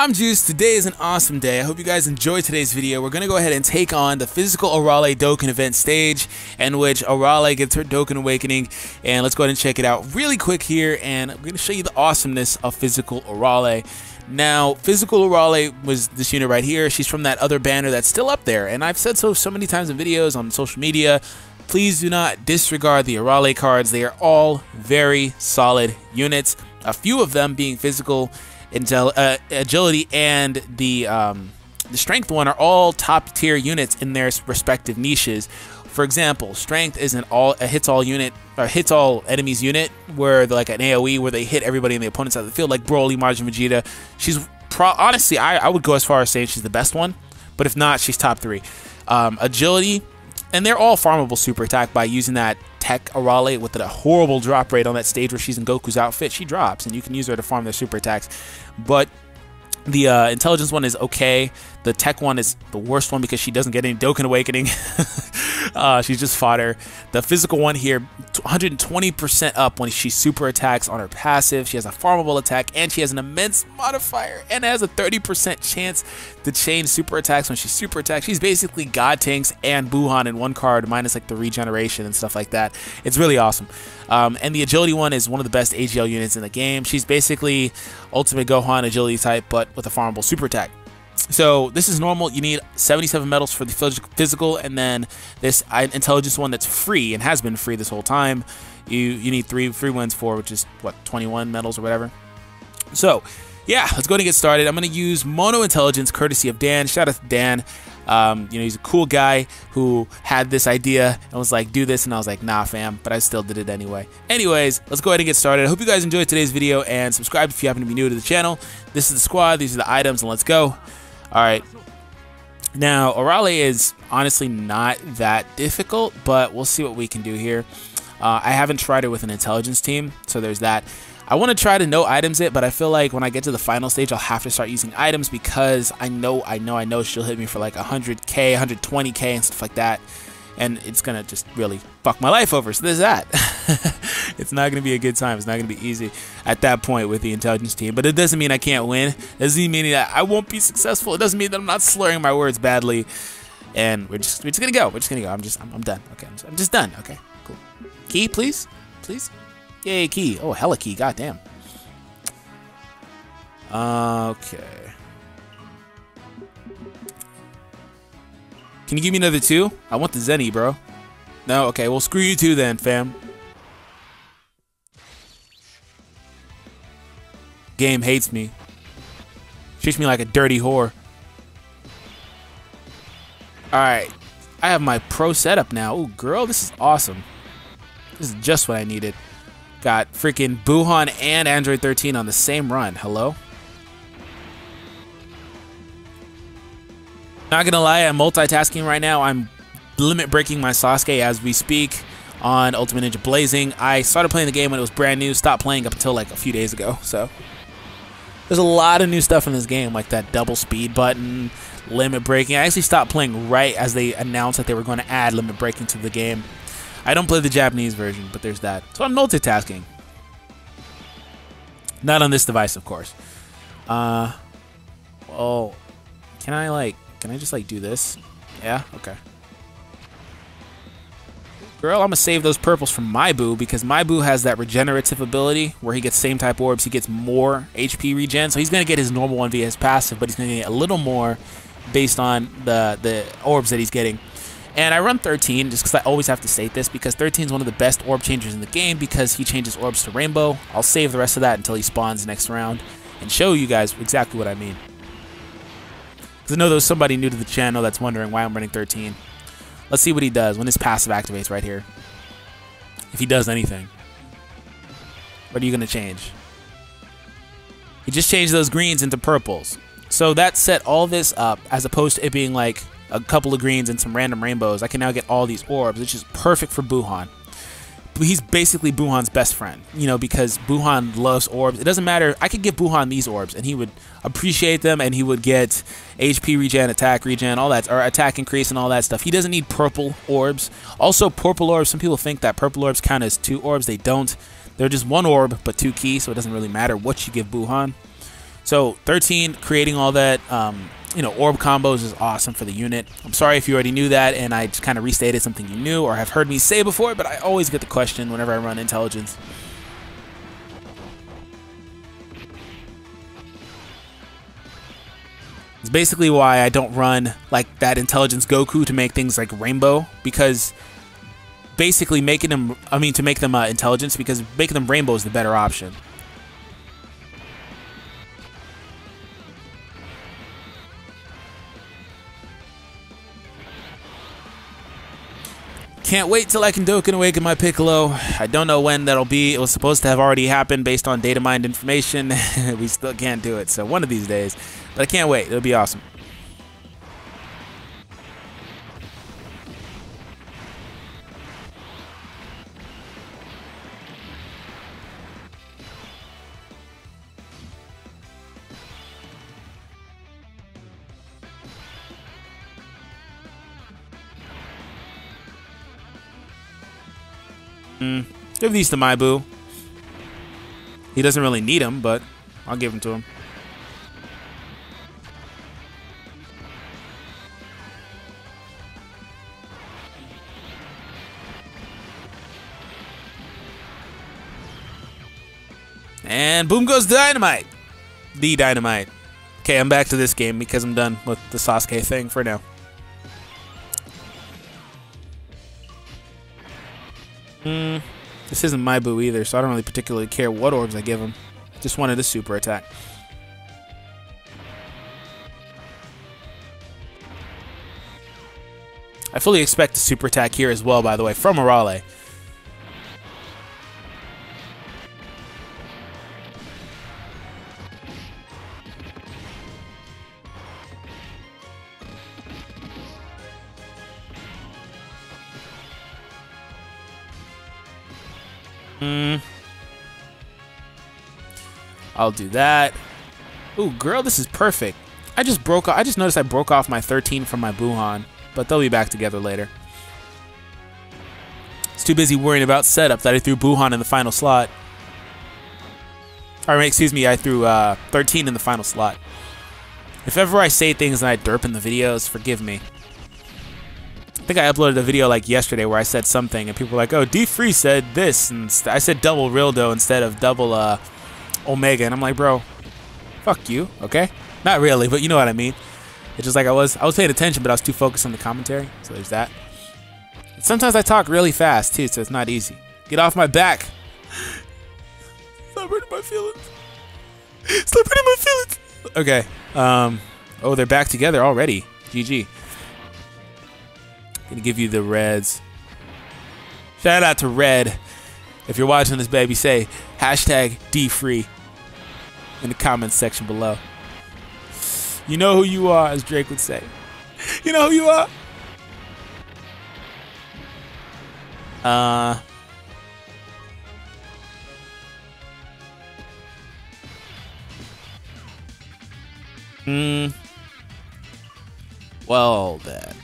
I'm Juice. Today is an awesome day. I hope you guys enjoyed today's video. We're going to go ahead and take on the physical Arale Dokkan event stage in which Arale gets her Dokkan Awakening. And let's go ahead and check it out really quick here. And I'm going to show you the awesomeness of physical Arale. Now, physical Arale was this unit right here. She's from that other banner that's still up there. And I've said so so many times in videos on social media. Please do not disregard the Arale cards. They are all very solid units. A few of them being physical Intel, uh, agility and the um, the strength one are all top tier units in their respective niches. For example, strength is an all a hits all unit or hits all enemies unit where they're like an AOE where they hit everybody in the opponent's side of the field, like Broly, Majin Vegeta. She's pro- honestly, I, I would go as far as saying she's the best one, but if not, she's top three. Um, agility, and they're all farmable super attack by using that Tech Arale with a horrible drop rate on that stage where she's in Goku's outfit. She drops, and you can use her to farm their super attacks. But the uh, intelligence one is okay. The tech one is the worst one because she doesn't get any Dokkan Awakening. uh, she's just fodder. The physical one here, 120% up when she super attacks on her passive. She has a farmable attack and she has an immense modifier and has a 30% chance to chain super attacks when she super attacks. She's basically God Tanks and Buuhan in one card, minus like the regeneration and stuff like that. It's really awesome. Um, and the agility one is one of the best AGL units in the game. She's basically Ultimate Gohan agility type, but with a farmable super attack. So this is normal. You need 77 medals for the physical, and then this intelligence one that's free and has been free this whole time. You you need three free wins for, which is what 21 medals or whatever. So yeah, let's go ahead and get started. I'm going to use Mono Intelligence, courtesy of Dan. Shout out to Dan. Um, you know, he's a cool guy who had this idea and was like, do this. And I was like, nah, fam. But I still did it anyway. Anyways, let's go ahead and get started. I hope you guys enjoyed today's video and subscribe if you happen to be new to the channel. This is the squad. These are the items, and let's go. All right. Now, Arale is honestly not that difficult, but we'll see what we can do here. Uh, I haven't tried it with an intelligence team, so there's that. I want to try to no items it, but I feel like when I get to the final stage, I'll have to start using items because I know, I know, I know she'll hit me for like 100k, 120k, and stuff like that. And it's going to just really fuck my life over. So there's that. it's not going to be a good time. It's not going to be easy at that point with the intelligence team. But it doesn't mean I can't win. It doesn't mean that I won't be successful. It doesn't mean that I'm not slurring my words badly. And we're just, we're just to go. We're just to go. I'm just, I'm, I'm done. Okay. I'm just, I'm just done. Okay. Cool. Key, please. Please. Yay, key. Oh, hella key. Goddamn. Okay. Can you give me another two? I want the Zenny, bro. No? Okay, well, screw you too then, fam. Game hates me. Treats me like a dirty whore. Alright. I have my pro setup now. Oh, girl, this is awesome. This is just what I needed. Got freaking Buuhan and Android 13 on the same run. Hello? Not gonna lie, I'm multitasking right now. I'm limit breaking my Sasuke as we speak on Ultimate Ninja Blazing. I started playing the game when it was brand new, stopped playing up until like a few days ago, so. There's a lot of new stuff in this game, like that double speed button, limit breaking. I actually stopped playing right as they announced that they were going to add limit breaking to the game. I don't play the Japanese version, but there's that. So I'm multitasking. Not on this device, of course. Uh, well, can I like, can I just like do this? Yeah, okay. Girl, I'm gonna save those purples from my boo because my boo has that regenerative ability where he gets same type orbs, he gets more HP regen, so he's gonna get his normal one via his passive, but he's gonna get a little more based on the the orbs that he's getting. And I run 13 just because I always have to state this because 13 is one of the best orb changers in the game because he changes orbs to rainbow. I'll save the rest of that until he spawns next round and show you guys exactly what I mean. Because I know there's somebody new to the channel that's wondering why I'm running 13. Let's see what he does when his passive activates right here. If he does anything. What are you going to change? He just changed those greens into purples. So that set all this up as opposed to it being like a couple of greens and some random rainbows, I can now get all these orbs, which is perfect for Buuhan. He's basically Buuhan's best friend, you know, because Buuhan loves orbs. It doesn't matter. I could give Buuhan these orbs, and he would appreciate them, and he would get HP regen, attack regen, all that, or attack increase and all that stuff. He doesn't need purple orbs. Also, purple orbs, some people think that purple orbs count as two orbs. They don't. They're just one orb, but two keys, so it doesn't really matter what you give Buuhan. So 13, creating all that, um, you know, orb combos is awesome for the unit. I'm sorry if you already knew that and I just kind of restated something you knew or have heard me say before, but I always get the question whenever I run intelligence. It's basically why I don't run like that intelligence Goku to make things like rainbow because basically making them I mean to make them uh, intelligence because making them rainbow is the better option. Can't wait till I can Dokkan Awaken my Piccolo. I don't know when that'll be. It was supposed to have already happened based on data mined information. we still can't do it, so one of these days. But I can't wait. It'll be awesome. Mm, give these to my boo. He doesn't really need them, but I'll give them to him. And boom goes Dynamite. The Dynamite. Okay, I'm back to this game because I'm done with the Sasuke thing for now. Hmm. This isn't my boo either, so I don't really particularly care what orbs I give him. Just wanted a super attack. I fully expect a super attack here as well, by the way, from Arale. Hmm. I'll do that. Ooh, girl, this is perfect. I just broke I just noticed I broke off my 13 from my Buuhan, but they'll be back together later. It's too busy worrying about setup that I threw Buuhan in the final slot. Or, excuse me, I threw uh, 13 in the final slot. If ever I say things and I derp in the videos, forgive me think I uploaded a video like yesterday where I said something and people were like, "Oh, D Free said this," and I said double Rildo instead of double uh, Omega, and I'm like, bro, fuck you, okay? Not really, but you know what I mean. It's just like I was I was paying attention, but I was too focused on the commentary. So there's that. sometimes I talk really fast too, so it's not easy. Get off my back. Stop hurting my feelings. Stop hurting my feelings. Okay. Um. Oh, they're back together already. GG. Gonna give you the reds. Shout out to Red. If you're watching this, baby, say hashtag DFree in the comments section below. You know who you are, as Drake would say. You know who you are? Uh. Hmm. Well, then.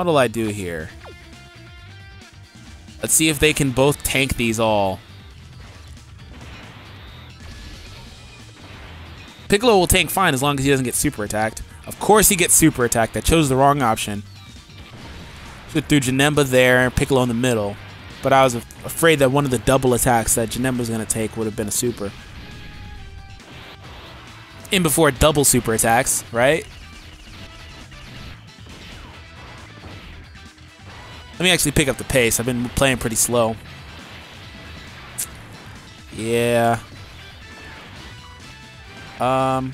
What'll I do here? Let's see if they can both tank these all. Piccolo will tank fine as long as he doesn't get super attacked. Of course he gets super attacked. I chose the wrong option. Should threw Janemba there, and Piccolo in the middle. But I was afraid that one of the double attacks that Janemba was going to take would have been a super. In before double super attacks, right? Let me actually pick up the pace. I've been playing pretty slow. Yeah. Um.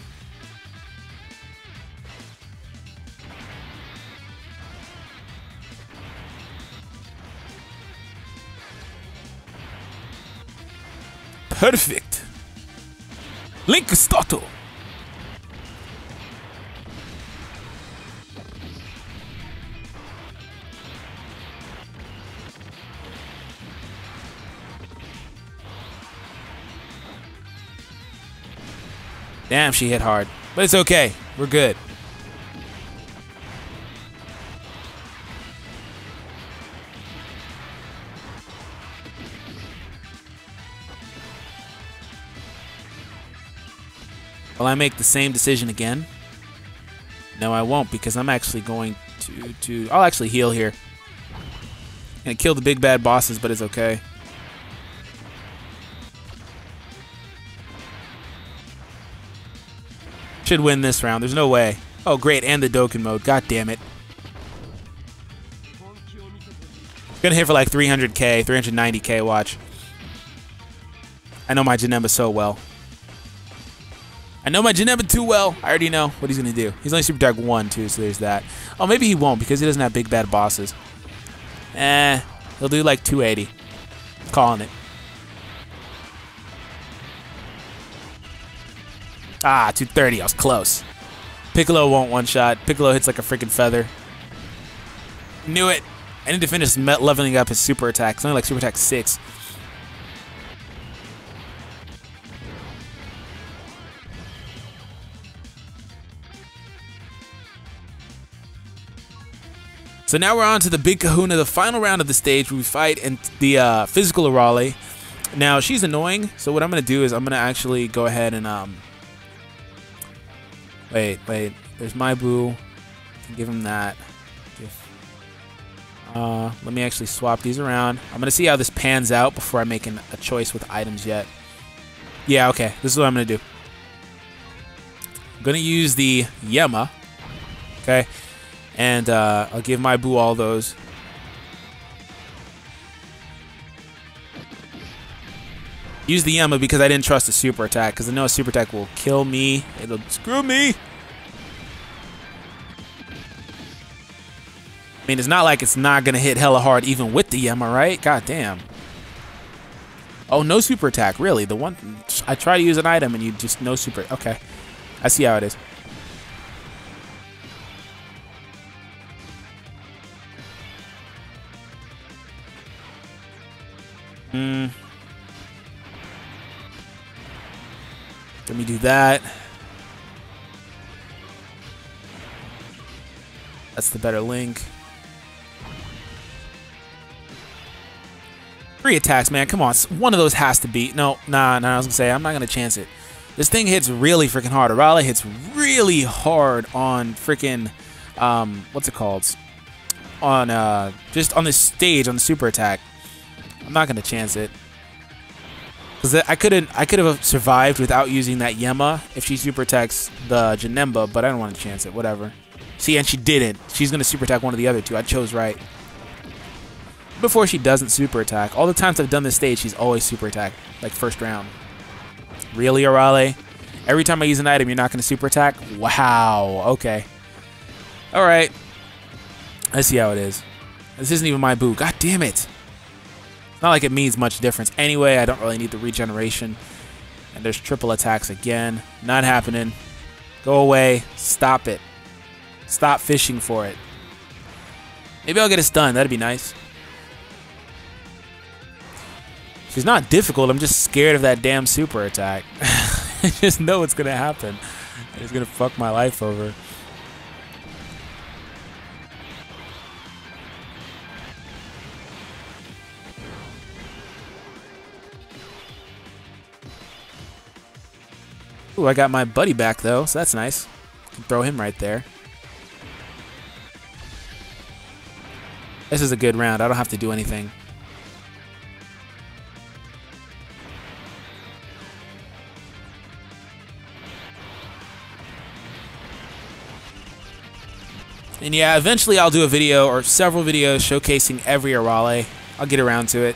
Perfect. Link Stato. Damn, she hit hard. But it's okay. We're good. Will I make the same decision again? No, I won't because I'm actually going to... to I'll actually heal here. Gonna kill the big bad bosses, but it's okay. Should win this round. There's no way. Oh, great. And the Dokkan mode. God damn it. Gonna hit for like 300k, 390k, watch. I know my Janemba so well. I know my Janemba too well. I already know what he's going to do. He's only Super Dark 1, too, so there's that. Oh, maybe he won't because he doesn't have big bad bosses. Eh, he'll do like 280. Calling it. Ah, 230. I was close. Piccolo won't one-shot. Piccolo hits like a freaking feather. Knew it. I need to finish leveling up his super attack. It's only like super attack 6. So now we're on to the big kahuna, the final round of the stage where we fight and the uh, physical Arale. Now, she's annoying, so what I'm going to do is I'm going to actually go ahead and... um. Wait, wait. There's my boo. Give him that. Uh, let me actually swap these around. I'm going to see how this pans out before I make an, a choice with items yet. Yeah, okay. This is what I'm going to do. I'm going to use the Yema. Okay. And uh, I'll give my boo all those. Use the Yama because I didn't trust a super attack, because I know a super attack will kill me. It'll screw me. I mean, it's not like it's not going to hit hella hard even with the Yama, right? God damn. Oh, no super attack, really? The one I try to use an item and you just no super. Okay. I see how it is. Hmm. That. That's the better link. Three attacks, man. Come on. One of those has to be. No, nah, nah. I was going to say, I'm not going to chance it. This thing hits really freaking hard. Arale hits really hard on freaking, um, what's it called? On, uh, just on the stage, on the super attack. I'm not gonna chance it. Cause I couldn't, I could have survived without using that Yema if she super attacks the Janemba, but I don't want to chance it. Whatever. See, and she didn't. She's gonna super attack one of the other two. I chose right. Before she doesn't super attack, all the times I've done this stage, she's always super attack, like first round. Really, Arale? Every time I use an item, you're not gonna super attack? Wow. Okay. All right. Let's see how it is. This isn't even my boo. God damn it. Not like it means much difference. Anyway, I don't really need the regeneration. And there's triple attacks again. Not happening. Go away. Stop it. Stop fishing for it. Maybe I'll get a stun. That'd be nice. She's not difficult. I'm just scared of that damn super attack. I just know it's going to happen. It's going to fuck my life over. Ooh, I got my buddy back, though, so that's nice. Throw him right there. This is a good round. I don't have to do anything. And yeah, eventually I'll do a video or several videos showcasing every Arale. I'll get around to it.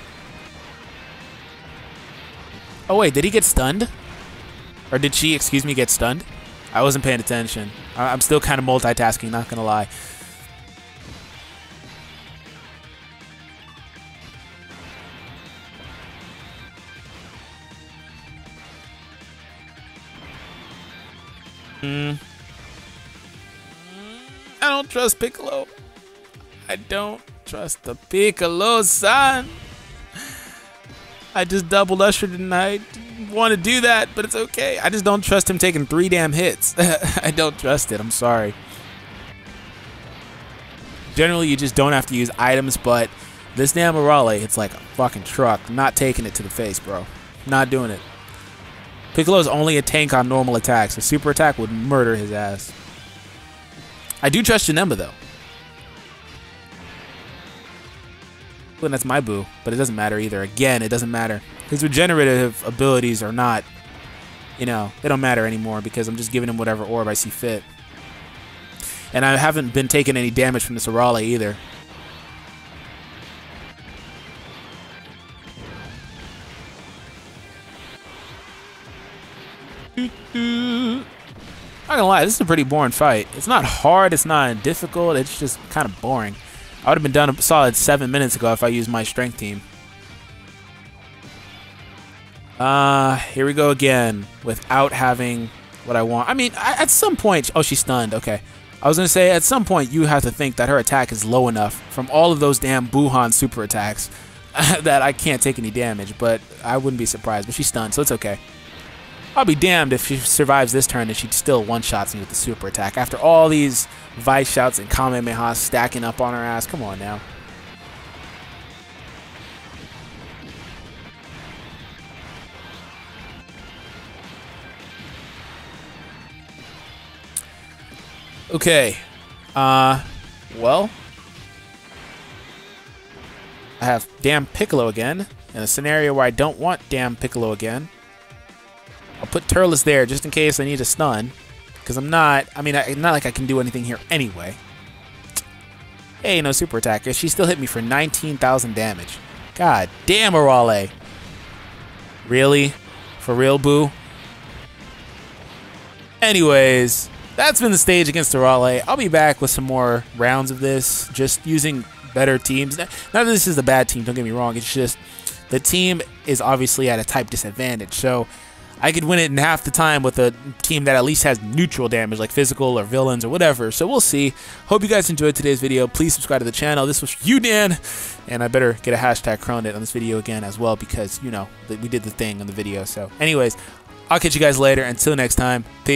Oh wait, did he get stunned? Or did she, excuse me, get stunned? I wasn't paying attention. I'm still kind of multitasking, not gonna lie. Hmm. I don't trust Piccolo. I don't trust the Piccolo son. I just doubled Usher tonight want to do that, but it's okay. I just don't trust him taking three damn hits. I don't trust it. I'm sorry. Generally, you just don't have to use items, but this damn Arale, it's like a fucking truck. I'm not taking it to the face, bro. Not doing it. Piccolo's only a tank on normal attacks. A super attack would murder his ass. I do trust Janemba, though. And that's my boo, but it doesn't matter either. Again, it doesn't matter. His regenerative abilities are not, you know, they don't matter anymore because I'm just giving him whatever orb I see fit. And I haven't been taking any damage from this Arale either. Not gonna lie, this is a pretty boring fight. It's not hard, it's not difficult, it's just kind of boring. I would have been done a solid seven minutes ago if I used my strength team. Uh, here we go again without having what I want. I mean, at some point, oh, she's stunned. Okay. I was going to say, at some point, you have to think that her attack is low enough from all of those damn Buuhan super attacks that I can't take any damage, but I wouldn't be surprised. But she's stunned, so it's okay. I'll be damned if she survives this turn and she still one-shots me with the super attack. After all these Vice Shouts and Kamehameha stacking up on her ass. Come on now. Okay. Uh, well. I have damn Piccolo again. In a scenario where I don't want damn Piccolo again. Put Turles there just in case I need a stun. Because I'm not, I mean, I, not like I can do anything here anyway. Hey, no super attacker. She still hit me for 19,000 damage. God damn, Arale. Really? For real, Boo? Anyways, that's been the stage against Arale. I'll be back with some more rounds of this, just using better teams. Not that this is a bad team, don't get me wrong. It's just the team is obviously at a type disadvantage. So I could win it in half the time with a team that at least has neutral damage, like physical or villains or whatever. So we'll see. Hope you guys enjoyed today's video. Please subscribe to the channel. This was you, Dan. And I better get a hashtag Cronit on this video again as well because, you know, we did the thing on the video. So anyways, I'll catch you guys later. Until next time, peace.